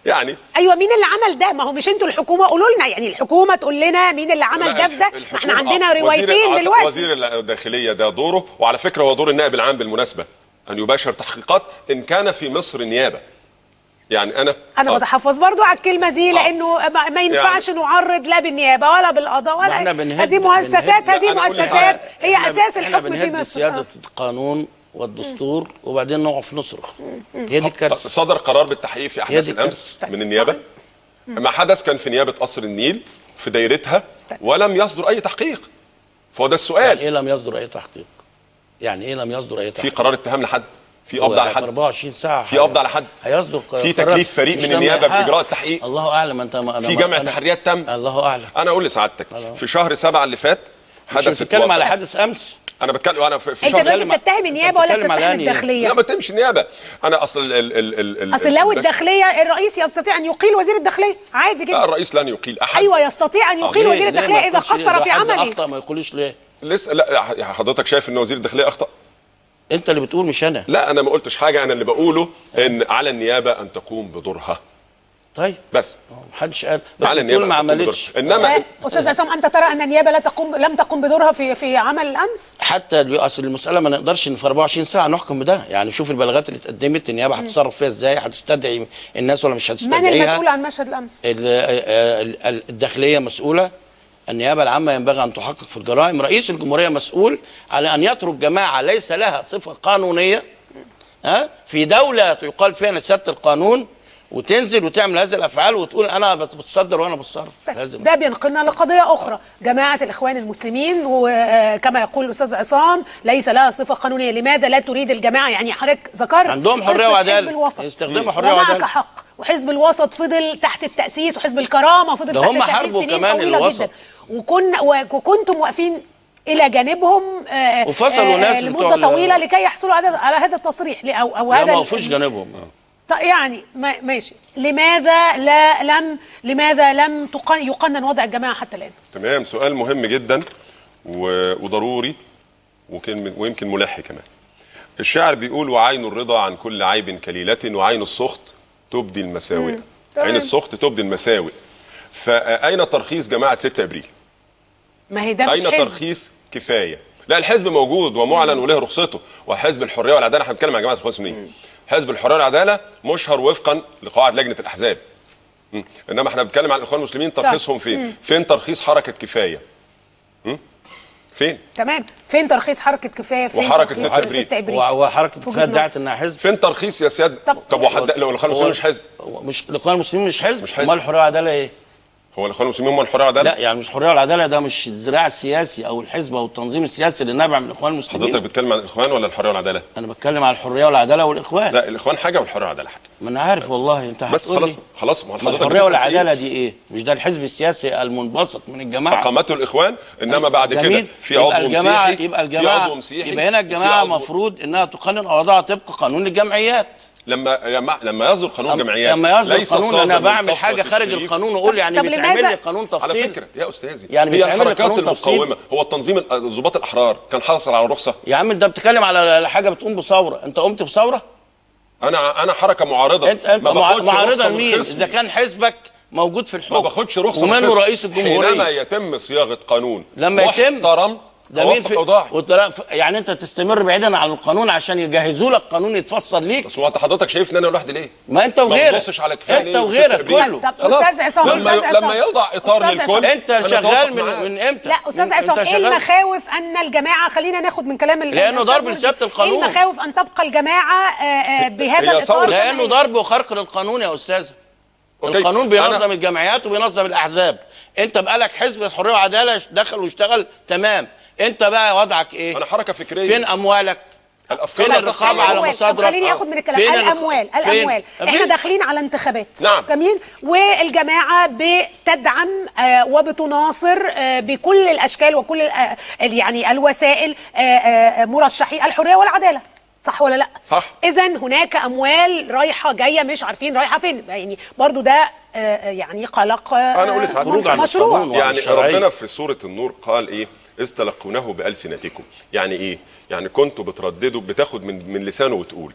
يعني أيوه مين اللي عمل ده؟ ما هو مش أنتوا الحكومة قولوا لنا. يعني الحكومة تقول لنا مين اللي عمل ده في ده؟ ما إحنا عندنا آه، روايتين آه، دلوقتي. وزير الداخلية ده دوره وعلى فكرة هو دور النائب العام بالمناسبة أن يباشر تحقيقات إن كان في مصر نيابة. يعني أنا أنا آه. بتحفظ برضو على الكلمة دي لأنه ما, ما ينفعش نعرض لا بالنيابة ولا بالقضاء ولا هذه مؤسسات هذه مؤسسات. هي أساس إحنا الحكم في مصر. سياده آه. القانون والدستور وبعدين نقف نصرخ. هي دي الكارثه صدر قرار بالتحقيق في أحداث الأمس. من النيابة؟ ما حدث كان في نيابة قصر النيل في دايرتها ولم يصدر أي تحقيق. فهو ده يعني السؤال إيه لم يصدر أي تحقيق؟ يعني إيه لم يصدر أي في تحقيق؟ قرار اتهام لحد؟ في قبض على حد. 24 ساعة في قبض على حد. هيصدر في. تكليف فريق مش من يحقق. بإجراء التحقيق. الله أعلم أنت ما أنا في جمع تحريات تم. الله أعلم. أنا أقول لسعادتك. في شهر سبعة اللي فات مش حدث بتتكلم على حادث أمس؟ أنا بتكلم أنا في, أنت بتتكلم- بتتهم النيابة ولا بتتهم؟ الداخلية؟ لا ما تمشي النيابة. أنا أصل ال ال ال ال أصل لو ال- الداخليه الرئيس يستطيع أن يقيل وزير الداخلية. عادي لا جدا الرئيس لن يقيل. احد أيوه يستطيع أن يقيل وزير ليه الداخليه إذا؟ قصر في عمله. أخطأ ما يقوليش ليه؟ لسه لا حضرتك شايف إن وزير الداخلية أخطأ؟ انت اللي بتقول مش أنا. لا أنا ما قلتش حاجة أنا اللي بقوله إن على النيابة أن تقوم بدورها. طيب. بس. محدش قال. بس على النيابة ما تقوم عملتش. إنما آه، أستاذ عصام أنت ترى أن النيابة لا تقوم لم تقم بدورها في في عمل الأمس؟ حتى أصل المسألة ما نقدرش في 24 ساعة نحكم بده. يعني شوف البلاغات اللي اتقدمت النيابة هتتصرف فيها إزاي؟ هتستدعي الناس ولا مش من هتستدعيها؟ المسؤول عن مشهد الأمس؟ ال- ال- ال- الداخلية مسؤولة. النيابة العامة ينبغي أن تحقق في الجرائم. رئيس الجمهورية مسؤول على أن يترك جماعة ليس لها صفة قانونية ها في دولة يقال فيها سياده القانون وتنزل وتعمل هذه الأفعال وتقول أنا بت- بتصدر وأنا بتصرف. لازم ده بينقلنا لقضية أخرى. جماعة الإخوان المسلمين وكما يقول الأستاذ عصام ليس لها صفة قانونية. لماذا لا تريد الجماعة؟ يعني حضرتك ذكرت عندهم. حزب الوسط يستخدموا حرية ومعك وعدالة. حق. وحزب الوسط فضل تحت التأسيس وحزب الكرامة فضل تحت حاربوا سنين كمان طويلة الوسط. جدا وكن وكنتم واقفين إلى جانبهم آه، وفصلوا آه، ناس ال- طويلة لكي يحصلوا على على هذا التصريح أو لا هذا ما وقفوش جانبهم طيب يعني ما ماشي لماذا لا لم لماذا لم يقنن وضع الجماعة حتى الآن؟ تمام سؤال مهم جدا. وضروري. ويمكن ملح كمان الشاعر بيقول وعين الرضا عن كل عيب كليلة وعين السخط تبدي المساوئ. عين السخط تبدي المساوئ فأين ترخيص جماعة 6 أبريل؟ ما هي ده مش أين حزب ترخيص كفاية؟ لا الحزب موجود ومعلن وله رخصته وحزب الحرية والعدالة إحنا بنتكلم عن جماعة الإخوان المسلمين حزب الحرية والعدالة مشهر وفقا لقواعد لجنة الأحزاب م. إنما إحنا بنتكلم عن الإخوان المسلمين ترخيصهم فين؟ فين ترخيص حركة كفاية؟ فين؟ تمام فين ترخيص حركة كفاية فين وحركة ترخيص 6 أبريل. 6 ابريل وحركة كفاية. ادعت إنها حزب فين ترخيص يا سياد طب- طب وحد لو الاخوان المسلمين مش حزب مش الاخوان المسلمين مش حزب مش حزب. أمال الحرية والعداله إيه؟ هو الاخوان المسلمين هم الحرية والعدالة؟ لا يعني مش الحريه والعدالة ده مش الذراع السياسي أو الحزب أو التنظيم السياسي اللي نابع من الإخوان المسلمين. حضرتك بتتكلم عن الإخوان ولا الحرية والعدالة؟ أنا بتكلم على الحرية والعدالة والإخوان. لا الإخوان حاجة والحرية والعدالة حاجة. ما أنا عارف والله أنت بس خلاص لي. خلاص ما حضرتك الحرية والعدالة دي إيه؟ مش ده الحزب السياسي المنبسط من الجماعة. أقامته الإخوان إنما بعد كده. في عضو مسيحي يبقى الجماعه يبقى هنا الجماعة عضو- مفروض إنها تقنن اوضاعها طبق قانون الجمعيات. لما لما لما يصدر قانون جمعيات لما يصدر ليس قانون أنا بعمل حاجة خارج. القانون واقول يعني لماذا- لي قانون على تفصيل؟ فكرة يا أستاذي يعني هي الحركات. المقاومة هو التنظيم الضباط الأحرار كان حاصل على رخصة. يا عم أنت بتتكلم على حاجة بتقوم بثورة. أنت قمت بثورة؟ أنا أنا حركة معارضة. أنت أنت معارضة لمين. إذا كان حزبك موجود في الحكم. ما باخدش رخصة من ومنه. رئيس الجمهورية. حينما يتم صياغة قانون لما يتم؟ محترم ده مين في يعني أنت تستمر بعيدا عن القانون عشان يجهزوا لك قانون يتفصل ليك بس هو انت حضرتك شايفني أنا لوحدي ليه؟ ما أنت ما وغيرك تبصش على كفاية أنت وغيرك. كله طب خلاص. أستاذ عصام لما أستاذ لما. يوضع إطار للكل أنت شغال من. من إمتى لا أستاذ عصام إيه المخاوف أن الجماعة خلينا ناخد من كلام الأستاذ ضرب الدين. القانون. إيه المخاوف أن تبقى الجماعة آه، آه، بهذا الإطار. لأنه؟ ضرب وخرق للقانون يا أستاذ. القانون بينظم الجمعيات وبينظم الأحزاب أنت بقالك حزب الحرية والعدالة دخل واشتغل تمام انت بقى وضعك إيه أنا حركة فكرية فين أموالك الأفكار فين تخضع على. مصادرك؟ خليني آخد من الكلام الأموال فين؟ الأموال إحنا. داخلين على انتخابات نعم. جميل والجماعة بتدعم آه، وبتناصر آه، بكل الأشكال وكل ال- آه، يعني الوسائل مرشحي الحرية والعدالة صح ولا لأ صح. اذا هناك أموال رايحة جاية مش عارفين رايحة فين يعني برضو ده يعني قلق أنا أقول لسعادتك. خروج عن القانون. يعني. ربنا في سورة النور قال إيه إذ تلقونه بألسنتكم يعني إيه يعني كنتوا بترددوا بتاخد من من لسانه وتقول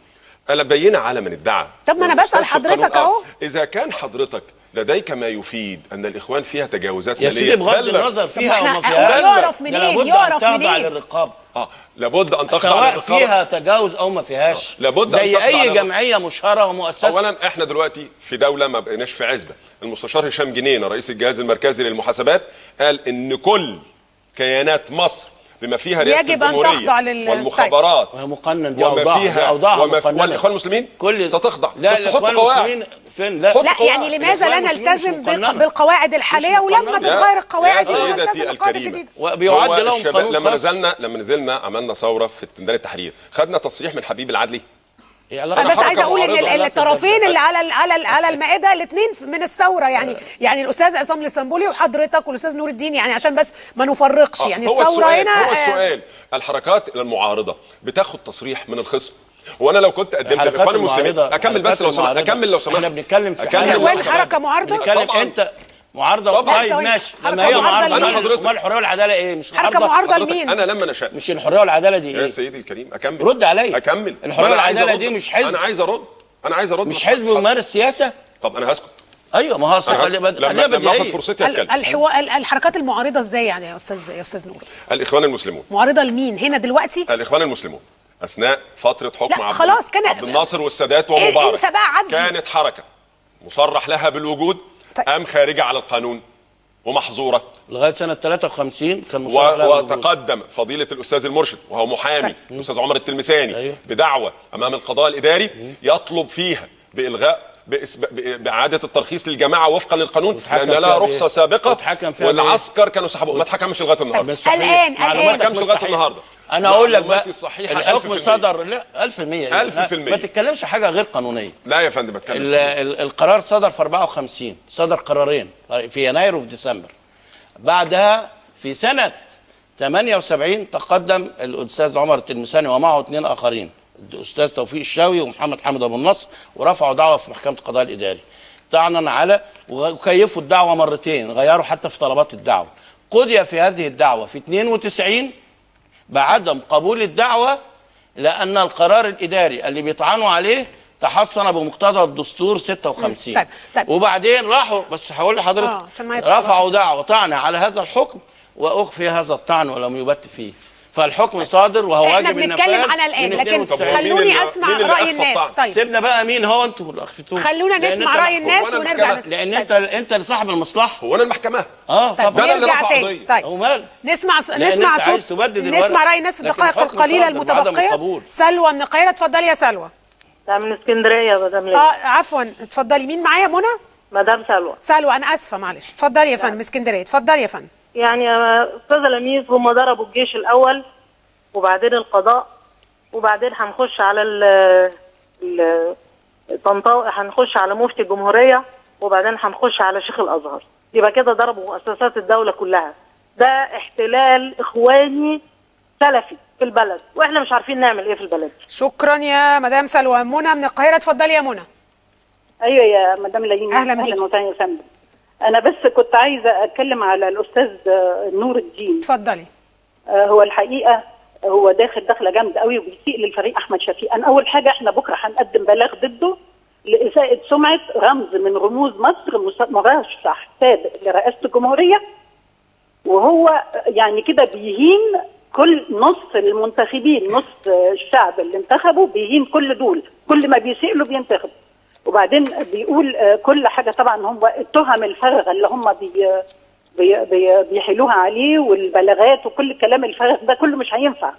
ألا بينة على من ادعى طب ما أنا بسأل حضرتك أهو. إذا كان حضرتك لديك ما يفيد أن الإخوان فيها تجاوزات يا سيدي بغض. النظر فيها ما وما هو يعرف منين؟ لابد يعرف أن تخضع منين؟ للرقابة آه لابد أن تخضع سواء فيها تجاوز أو ما فيهاش لابد أن زي تخضع أي. جمعية مشهرة ومؤسسة اولا إحنا دلوقتي في دولة ما بقيناش في عزبة المستشار هشام جنينه رئيس الجهاز المركزي للمحاسبات قال إن كل كيانات مصر بما فيها رئاسة يجب أن الجمهورية تخضع لل- والمخابرات وهي مقنن دي وما فيها اوضاع وما في مقننة. والاخوان المسلمين كل ستخضع لا بس حط قواعد المسلمين فين لا لا قواعد. يعني لماذا لا نلتزم. بالقواعد الحالية ولما. تتغير القواعد يا سيدتي الجديده وبيعد لهم قانون لما. نزلنا لما نزلنا عملنا ثورة في ميدان التحرير خدنا تصريح من حبيب العدلي أنا بس عايزة أقول إن الطرفين اللي على ال- على ال- على المائدة الاثنين من الثورة يعني يعني الأستاذ عصام الاسطنبولي وحضرتك والأستاذ نور الدين يعني عشان بس ما نفرقش آه، يعني الثورة هنا هو آه، السؤال الحركات المعارضة بتاخد تصريح من الخصم وأنا لو كنت قدمت الاخوان المسلمين أكمل بس لو سمحت. أكمل لو سمحت إحنا بنتكلم في. حركة معارضة؟ بنتكلم. أنت معارضة طبعاً. طيب. ماشي. لما هي معارضة معارضة لمين؟ أنا حضرتك. أمال الحرية والعدالة إيه؟ مش حركة معارضة. معارضة لمين؟ أنا لما نشأت. مش الحرية والعدالة دي يا إيه سيدي الكريم أكمل. رد عليا. أكمل. والعدالة أرد. دي مش حزب. أنا عايز أرد. أنا عايز أرد. مش حزب بيمارس سياسة؟ طب أنا هسكت. أيوه ما هو أصل لما لما أخد فرصتي ال- اتكلم الحوا... ال- الحركات المعارضة إزاي يعني يا أستاذ يا أستاذ نور؟ الإخوان المسلمون. معارضة لمين؟ هنا دلوقتي؟ الإخوان المسلمون. أثناء فترة حكم لا، عبد خلاص كان- عبد الناصر والسادات إيه- ومبارك. انسى بقى عدي. كانت حركة. مصرح لها بالوجود. أم خارجة على القانون ومحظورة لغاية سنة 53 كان و... وتقدم فضيلة الأستاذ المرشد وهو محامي الأستاذ عمر التلمساني أيوه. بدعوة أمام القضاء الإداري يطلب فيها بإلغاء بإس- ب- بإعادة الترخيص للجماعة وفقا للقانون لأن لها فيها بإيه؟ والعسكر كانوا سحبوا ما اتحكمش. الآن- الآن. معلوماتك ما كانش مش لغاية صحيحة. النهاردة. أنا أقول لك بقى الصحيحة الحكم 1000%. صدر لا 1000% 1000%. ما تتكلمش حاجة غير قانونية. لا يا فندم ال- بتكلم ال- القرار صدر في 54 صدر قرارين في يناير وفي ديسمبر. بعدها في سنة 78 تقدم الأستاذ عمر التلمساني ومعه اثنين آخرين الأستاذ توفيق الشاوي ومحمد حامد أبو النصر ورفعوا دعوة في محكمة القضاء الإداري. طعنا على وكيفوا الدعوة مرتين غيروا حتى في طلبات الدعوة. قضي في هذه الدعوة في 92 بعدم قبول الدعوة لأن القرار الإداري اللي بيطعنوا عليه تحصن بمقتضى الدستور 56 طيب، طيب. وبعدين راحوا بس هقول آه، لحضرتك يتصل. رفعوا دعوة طعن على هذا الحكم وأخفي هذا الطعن ولم يبت فيه فالحكم صادر وهو إحنا واجب بنتكلم النفاذ عنها الآن من لكن 92. خلوني أسمع رأي الناس؟ طيب. سيبنا بقى مين هو أنتوا اللي أخفتوه؟ خلونا نسمع رأي الناس ونرجع لأن طيب. أنت أنت اللي صاحب المصلحة. هو أنا المحكمة. آه طيب طبعا ده اللي رفع قضية. طيب. نسمع نسمع صوت نسمع. رأي الناس في لكن الدقائق القليلة المتبقية. سلوى من القاهرة اتفضلي يا سلوى. ده من اسكندرية يا مدام ليلى. آه عفوا اتفضلي. مين معايا؟ منى؟ مدام سلوى. سلوى أنا آسفة معلش. اتفضلي يا فندم اسكندرية. اتفضلي يا فندم. يعني يا استاذه لميس هم ضربوا الجيش الأول وبعدين القضاء وبعدين هنخش على ال ال- طنطاوي هنخش على مفتي الجمهورية وبعدين هنخش على شيخ الأزهر. يبقى كده ضربوا مؤسسات الدولة كلها. ده احتلال إخواني سلفي في البلد وإحنا مش عارفين نعمل إيه في البلد. شكرا يا مدام سلوى. منى من القاهرة اتفضلي يا منى. أيوه يا مدام لين أهلاً بيكي. أهلا وسهلا يا فندم. أنا بس كنت عايزة أتكلم على الأستاذ آه، نور الدين. اتفضلي. آه، هو الحقيقة هو داخل دخلة جامدة قوي وبيسيء للفريق أحمد شفيق. أنا أول حاجة إحنا بكرة هنقدم بلاغ ضده لإساءة سمعة رمز من رموز مصر مرشح سابق لرئاسة الجمهورية. وهو يعني كده بيهين كل نص المنتخبين نص الشعب اللي انتخبوا بيهين كل دول. كل ما بيسيء له بينتخب. وبعدين بيقول آه، كل حاجة طبعا هم التهم الفارغه اللي هم بي بي بي بيحيلوها عليه والبلاغات وكل الكلام الفارغ ده كله مش هينفع.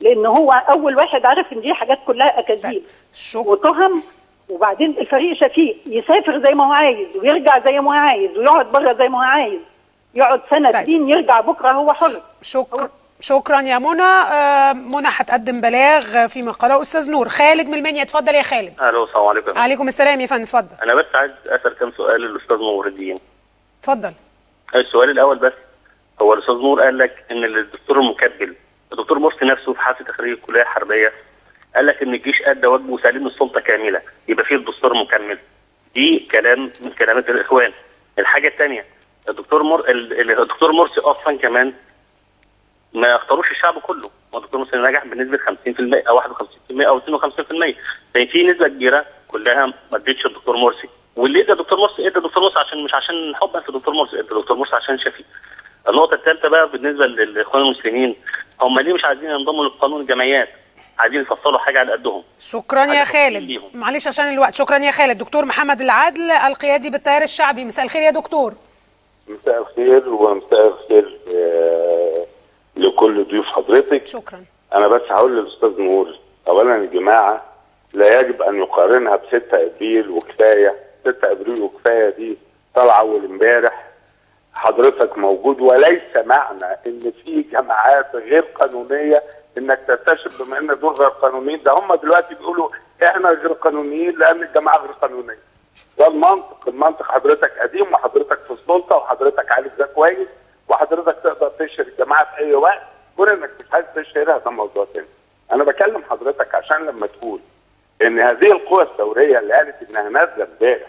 لأن هو أول واحد عارف إن دي حاجات كلها أكاذيب. وتهم وبعدين الفريق شفيق يسافر زي ما هو عايز ويرجع زي ما هو عايز ويقعد بره زي ما هو عايز. يقعد سنة طيب. سنين يرجع بكرة هو حر. شكرا. شكرا يا منى. آه، منى هتقدم بلاغ فيما قاله أستاذ نور خالد من المنيا اتفضل يا خالد. ألو السلام عليكم. عليكم السلام يا فندم اتفضل. أنا بس عايز أسأل كم سؤال للأستاذ نور الدين. اتفضل. السؤال الأول بس هو الأستاذ نور قال لك إن الدكتور المكبل الدكتور مرسي نفسه في حادثة تخريج الكلية الحربية قال لك إن الجيش أدى واجبه وسليم السلطة كاملة يبقى فيه الدستور مكمل. دي كلام من كلامات الإخوان. الحاجة الثانية الدكتور مر... ال- الدكتور مرسي أصلا كمان ما يختاروش الشعب كله. هو الدكتور مرسي نجح بنسبة 50% أو 51% أو 52% في نسبة كبيرة كلها ما ادتش الدكتور مرسي. واللي ادى الدكتور مرسي ادى الدكتور مرسي عشان مش عشان حبا في الدكتور مرسي ادى الدكتور مرسي عشان شفيق النقطة الثالثه بقى بالنسبة للاخوان المسلمين هم ليه مش عايزين ينضموا لقانون الجمعيات عايزين يفصلوا حاجة على قدهم. شكرا يا خالد. معلش عشان الوقت. شكرا يا خالد. دكتور محمد العدل القيادي بالتيار الشعبي. مساء الخير يا دكتور. مساء الخير ومساء الخير آه، لكل ضيوف حضرتك. شكرا. أنا بس هقول للأستاذ نور اولا يا جماعة لا يجب أن يقارنها ب 6 إبريل وكفاية. 6 إبريل وكفاية دي طالعه أول إمبارح. حضرتك موجود وليس معنى إن في جماعات غير قانونية إنك تكتشف بما إن دول غير قانونيين. ده هم دلوقتي بيقولوا إحنا غير قانونيين لأن الجماعة غير قانونية. ده المنطق المنطق حضرتك قديم وحضرتك في السلطة وحضرتك عارف ده كويس. وحضرتك تقدر تشهر الجماعة في أي وقت كون إنك مش عايز تشهرها ده موضوع تاني. أنا بكلم حضرتك عشان لما تقول إن هذه القوى الثورية اللي قالت إنها نازلة امبارح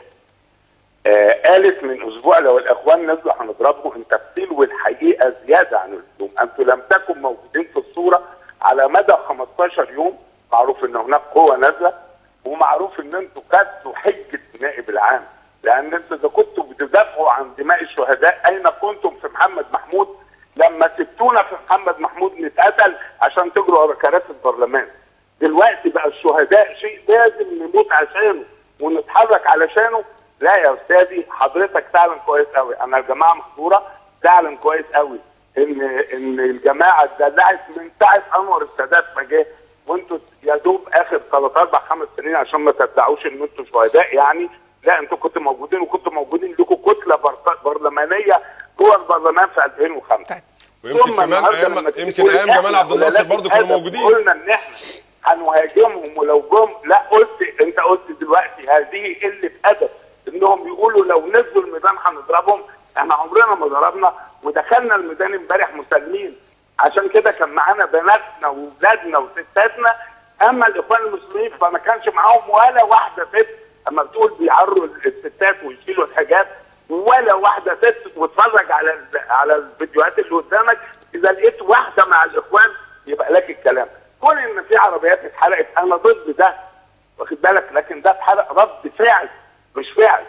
آه قالت من أسبوع لو الإخوان نزلوا هنضربهم انت بتلوي الحقيقة زيادة عن اللزوم. أنتوا لم تكن موجودين في الصورة على مدى 15 يوم. معروف إن هناك قوة نازلة ومعروف إن أنتوا كدتوا حجة النائب العام. لأن أنتوا اذا كنتوا بتدافعوا عن دماء الشهداء اين كنتم في محمد محمود؟ لما سبتونا في محمد محمود نتقتل عشان تجروا ورا كراسي البرلمان. دلوقتي بقى الشهداء شيء لازم نموت عشانه ونتحرك علشانه. لا يا أستاذي حضرتك تعلم كويس قوي أنا الجماعة محظورة تعلم كويس قوي ان إن الجماعة اتدلعت من ساعة أنور السادات ما جه وانتوا يا دوب آخر ثلاث أربع خمس سنين عشان ما تدعوش إن أنتوا شهداء يعني. لا أنتوا كنتوا موجودين وكنتوا موجودين لكم كتلة بر- برلمانية جوه البرلمان في 2005 طيب. ويمكن كمان أيام يمكن أيام جمال عبد الناصر برضه كانوا موجودين. قلنا إن إحنا هنهاجمهم ولو جم لا قلت أنت قلت دلوقتي هذه قلة أدب إنهم يقولوا لو نزلوا الميدان هنضربهم. إحنا عمرنا ما ضربنا. ودخلنا الميدان امبارح مسالمين عشان كده كان معانا بناتنا واولادنا وستاتنا. أما الإخوان المسلمين فما كانش معاهم ولا واحدة ست اما بتقول بيعروا الستات ويشيلوا الحجاب ولا واحدة ست واتفرج على على الفيديوهات اللي قدامك إذا لقيت واحدة مع الإخوان يبقى لك الكلام. كون إن في عربيات اتحرقت أنا ضد ده. واخد بالك؟ لكن ده اتحرق رد فعل مش فعل.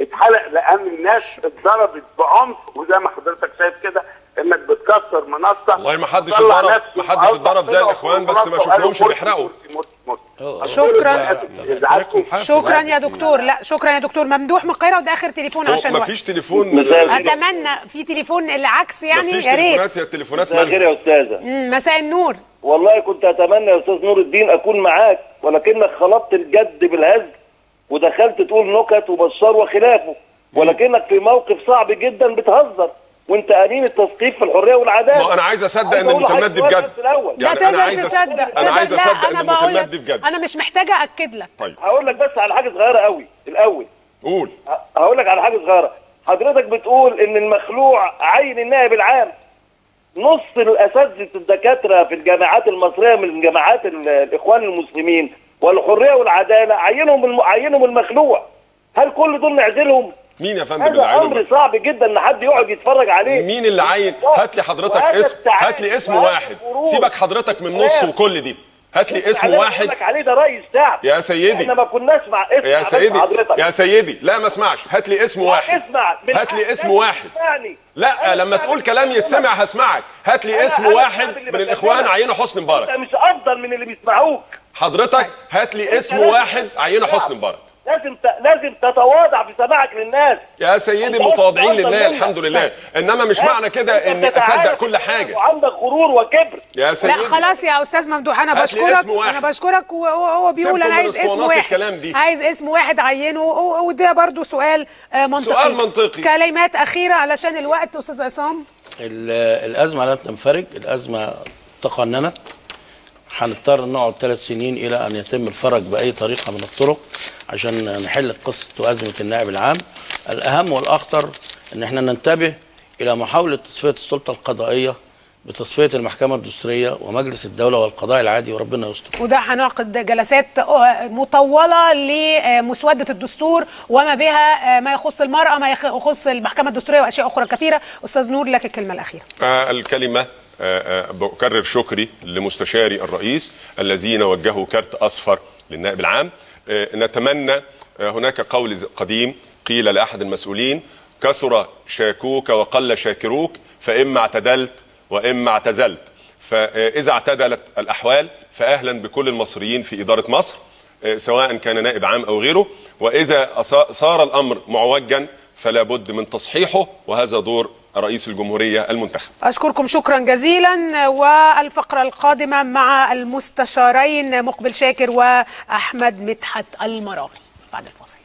اتحرق لأن الناس اتضربت بعنف وزي ما حضرتك شايف كده إنك بتكسر منصة والله ما حدش اتضرب- ما حدش اتضرب زي في بس ما شفناهمش بيحرقوا. مرسي. شكراً. شكرا يا دكتور. لا شكرا يا دكتور. ممدوح من القاهره وده اخر تليفون عشان ما. فيش تليفون. أتمنى في تليفون العكس يعني مفيش يا ريت. تليفونات مساء الخير مالها يا أستاذة. مساء النور. والله كنت أتمنى يا أستاذ نور الدين أكون معاك ولكنك خلطت الجد بالهزل ودخلت تقول نكت وبشار وخلافه ولكنك في موقف صعب جدا بتهزر. وانت امين التثقيف في الحرية والعدالة. ما أنا عايز أصدق إن المكالمات دي بجد. يعني تقدر عايز أص- تصدق. أنا تقدر- عايز أصدق إن المكالمات دي بجد. أنا مش محتاجه اكد لك. طيب. هقول لك بس على حاجة صغيرة قوي الأول. قول. هقول لك على حاجة صغيرة. حضرتك بتقول إن المخلوع عين النائب العام. نص الأساتذة الدكاترة في الجامعات المصرية من جامعات ال- الإخوان المسلمين والحرية والعدالة عينهم. عينهم المخلوع. هل كل دول نعزلهم؟ مين يا فندم اللي هذا أمر عينه صعب جدا إن حد يقعد يتفرج عليه. مين اللي عين هات لي حضرتك اسم هات لي اسم واحد. سيبك حضرتك من نص. وكل دي. هات لي اسم واحد. عليه ده راي الشعب يا سيدي. إحنا ما كناش مع اسم يا سيدي. حضرتك. يا سيدي. لا ما اسمعش. هات لي اسم واحد. اسمع. هات لي اسم واحد. لا لما تقول كلام. يتسمع هسمعك. هات لي اسم واحد من الإخوان. عينه حسني أنت مبارك مش أفضل من اللي بيسمعوك. حضرتك هات لي اسم واحد عينه. حسني مبارك. لازم ت... لازم تتواضع في سماعك للناس يا سيدي متواضعين لله. الحمد لله. إنما مش معنى كده إني بتتعالى اصدق كل حاجة. وعندك غرور وكبر. يا سيدي. لا خلاص يا أستاذ ممدوح أنا بشكرك. أنا بشكرك وهو هو بيقول أنا عايز اسم واحد. الكلام دي. عايز اسم واحد عينه. و- وده برضو سؤال آه، منطقي. سؤال منطقي. كلمات أخيرة علشان الوقت أستاذ عصام. ال- الأزمة لن تنفرج الأزمة تقننت. هنضطر نقعد ثلاث سنين إلى أن يتم الفرج بأي طريقة من الطرق عشان نحل قصة وأزمة النائب العام. الأهم والأخطر إن إحنا ننتبه إلى محاولة تصفية السلطة القضائية بتصفية المحكمة الدستورية ومجلس الدولة والقضاء العادي وربنا يستر. وده هنعقد جلسات آه، مطولة لمسودة الدستور وما بها آه، ما يخص المرأة ما يخ- يخص المحكمة الدستورية وأشياء أخرى كثيرة. أستاذ نور لك الكلمة الأخيرة. آه، الكلمة آه، بكرر شكري لمستشاري الرئيس الذين وجهوا كارت أصفر للنائب العام. آه، نتمنى آه، هناك قول قديم قيل لأحد المسؤولين كثر شاكوك وقل شاكروك فإما اعتدلت وإما اعتزلت. فإذا اعتدلت الأحوال فأهلا بكل المصريين في إدارة مصر آه، سواء كان نائب عام أو غيره. أصا- صار الأمر معوجا فلا بد من تصحيحه وهذا دور رئيس الجمهورية المنتخب. أشكركم شكرا جزيلا والفقرة القادمة مع المستشارين مقبل شاكر وأحمد مدحت المراغي بعد الفاصل.